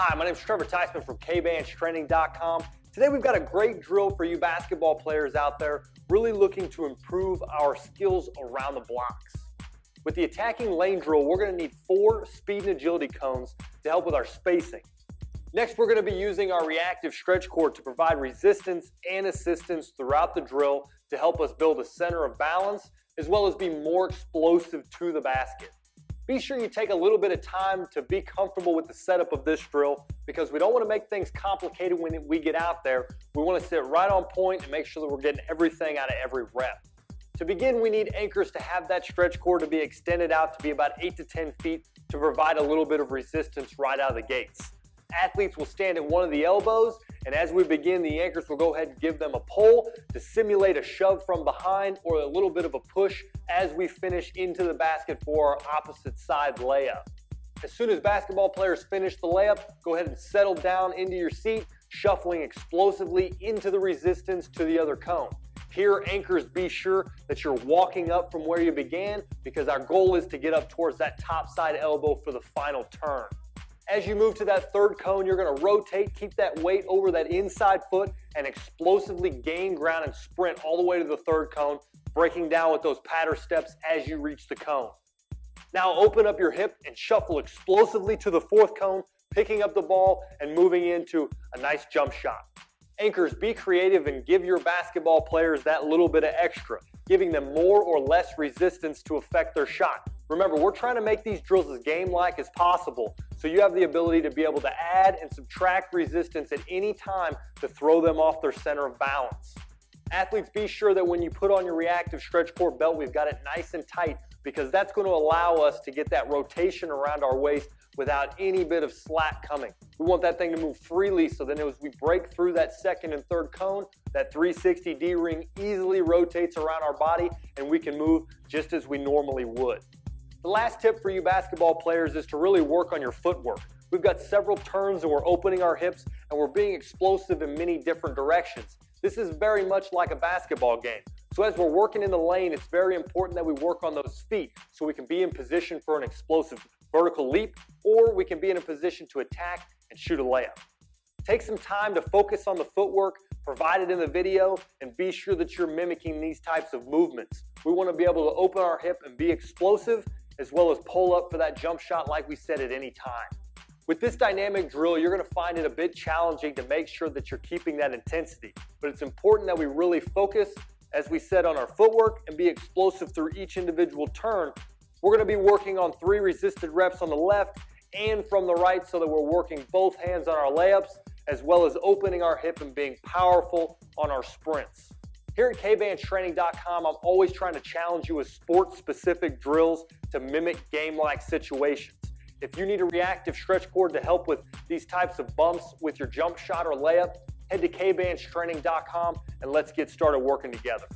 Hi, my name is Trevor Teisman from KbandsTraining.com. Today we've got a great drill for you basketball players out there really looking to improve our skills around the blocks. With the attacking lane drill, we're going to need four speed and agility cones to help with our spacing. Next, we're going to be using our reactive stretch cord to provide resistance and assistance throughout the drill to help us build a center of balance as well as be more explosive to the basket. Be sure you take a little bit of time to be comfortable with the setup of this drill because we don't want to make things complicated when we get out there. We want to sit right on point and make sure that we're getting everything out of every rep. To begin, we need anchors to have that stretch cord to be extended out to be about 8 to 10 feet to provide a little bit of resistance right out of the gates. Athletes will stand at one of the elbows, and as we begin, the anchors will go ahead and give them a pull to simulate a shove from behind or a little bit of a push as we finish into the basket for our opposite side layup. As soon as basketball players finish the layup, go ahead and settle down into your seat, shuffling explosively into the resistance to the other cone. Here, anchors, be sure that you're walking up from where you began because our goal is to get up towards that top side elbow for the final turn. As you move to that third cone, you're gonna rotate, keep that weight over that inside foot, and explosively gain ground and sprint all the way to the third cone, breaking down with those patter steps as you reach the cone. Now open up your hip and shuffle explosively to the fourth cone, picking up the ball and moving into a nice jump shot. Anchors, be creative and give your basketball players that little bit of extra, giving them more or less resistance to affect their shot. Remember, we're trying to make these drills as game-like as possible, so you have the ability to be able to add and subtract resistance at any time to throw them off their center of balance. Athletes, be sure that when you put on your reactive stretch cord belt, we've got it nice and tight because that's going to allow us to get that rotation around our waist without any bit of slack coming. We want that thing to move freely so then as we break through that second and third cone, that 360 D-ring easily rotates around our body and we can move just as we normally would. The last tip for you basketball players is to really work on your footwork. We've got several turns and we're opening our hips and we're being explosive in many different directions. This is very much like a basketball game. So as we're working in the lane, it's very important that we work on those feet so we can be in position for an explosive vertical leap or we can be in a position to attack and shoot a layup. Take some time to focus on the footwork provided in the video and be sure that you're mimicking these types of movements. We want to be able to open our hip and be explosive as well as pull up for that jump shot like we said at any time. With this dynamic drill, you're gonna find it a bit challenging to make sure that you're keeping that intensity, but it's important that we really focus, as we said, on our footwork and be explosive through each individual turn. We're gonna be working on three resisted reps on the left and from the right so that we're working both hands on our layups, as well as opening our hip and being powerful on our sprints. Here at KbandsTraining.com, I'm always trying to challenge you with sport-specific drills to mimic game-like situations. If you need a reactive stretch cord to help with these types of bumps with your jump shot or layup, head to KbandsTraining.com and let's get started working together.